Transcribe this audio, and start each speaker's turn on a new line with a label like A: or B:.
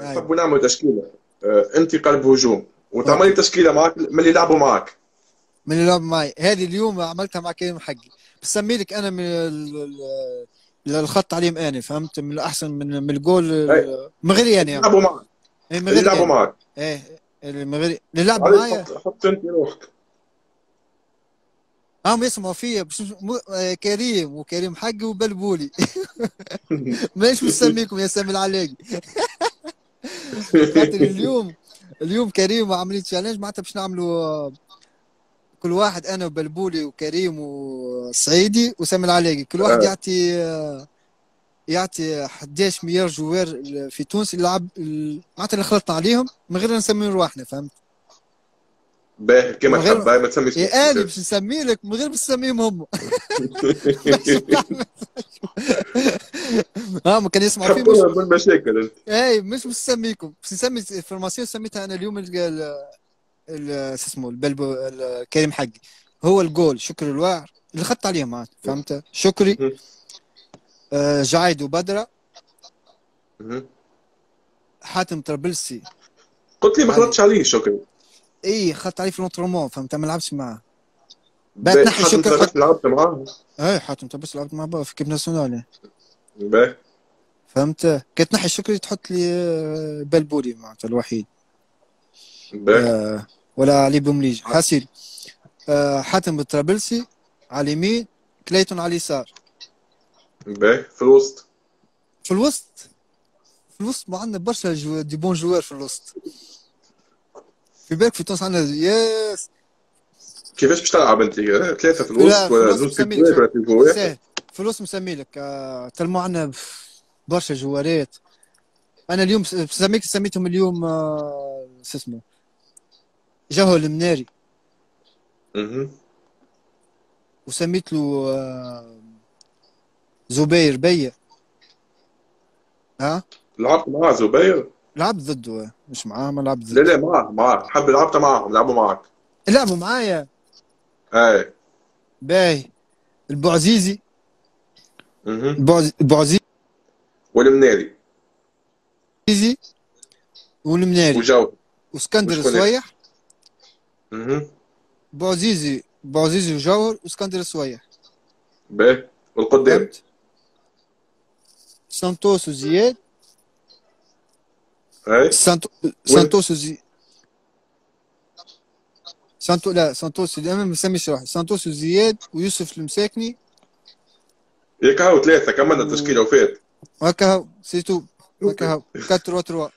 A: أيوة.
B: نحبوا نعملوا تشكيلة. آه، أنت قلب هجوم. وتعملي تشكيله معك من اللي يلعبوا معك
A: من اللي لعب معي هذه اليوم عملتها مع كريم حقي. بسمي لك أنا من ال- ال- الخط تعليم آني فهمت؟ من الأحسن من من الجول. من غير يعني.
B: يلعبوا معك
A: إيه، من
B: اللي
A: غير
B: يلعبوا
A: يعني.
B: معك
A: إيه من غير اللي لعب
B: علي
A: معايا
B: حط أنت روحك
A: هم يسمعوا فيا كريم وكريم حقي وبلبولي. ماش مسميكم يا سامي العلاقي. خاطر اليوم اليوم كريم عاملين تشالنج معناتها باش نعملوا كل واحد أنا وبلبولي وكريم وسعيدي وسامي العلاقي كل واحد
B: آه.
A: يعطي يعطي 11 مليار جوار في تونس يلعب معناتها اللي خلطنا عليهم من غير نسميهم رواحنا فهمت؟
B: باهي
A: غير-
B: تحب ما تسميش
A: يا أنا باش نسمي لك من غير باش نسميهم هم ها ما كان يسمعوا فيه مش
B: بالمشاكل انت
A: اي مش باش نسميكم باش نسمي ال formation سميتها أنا اليوم ال ال- ال- شو اسمه البلبو ال- كريم حقي هو الجول. شكري الواعر اللي خدت عليه معناتها فهمت؟ شكري. آه جعيد وبدره
B: مهم.
A: حاتم طرابلسي.
B: قلت لي ما خلطتش عليه شكري.
A: إي خدت عليه في ال entraînement فهمت؟ ما لعبش معاه. بقى
B: باهي،
A: تنحي
B: حتى
A: شكر.
B: انت
A: حط-
B: لعبت معاه.
A: اي حاتم طرابلسي لعبت معاه في équipe nationale.
B: باهي
A: فهمت؟ كي تنحي شكري تحط لي آه، بلبولي معناتها الوحيد. آه، ولا علي بومليج حاسيل. آه، حاتم بالطرابلسي على اليمين كليتون على اليسار
B: باهي في الوسط.
A: في الوسط؟ في الوسط ما عندنا برشا جو des bons joueurs في الوسط. في بالك في تونس عندنا ياس
B: كيفاش باش تلعب أنت؟ ثلاثة في الوسط ولا زوج في
A: الوسط. مسمي لك. تلمو عندنا برشا جوارات أنا اليوم س- سميك سميتهم اليوم آه، شو اسمه؟ جهو المناري. وسميت له آه، زبير بيا. ها؟
B: لعبت معاه زبير؟
A: لعبت ضده آه، مش معاه ما لعبت
B: لا
A: ضده
B: لا معاه معاه. حب لعبت معاهم لعبوا معك
A: لعبوا معايا.
B: أي.
A: باهي. البعزيزي. البعزيزي.
B: والمناري
A: والمناري
B: وجو
A: واسكندر
B: مهم.
A: بعزيزي بعزيزي وجوهر واسكندر السويح
B: باهي والقدام
A: سانتوس وزياد
B: اي
A: سانتو... سانتوس وزي سانتو لا سانتوس أنا ما مسميش روحي سانتوس وزياد ويوسف المساكني
B: ياك هاو ثلاثة كملنا التشكيله وفات
A: Marca, se tu, marca, 4 4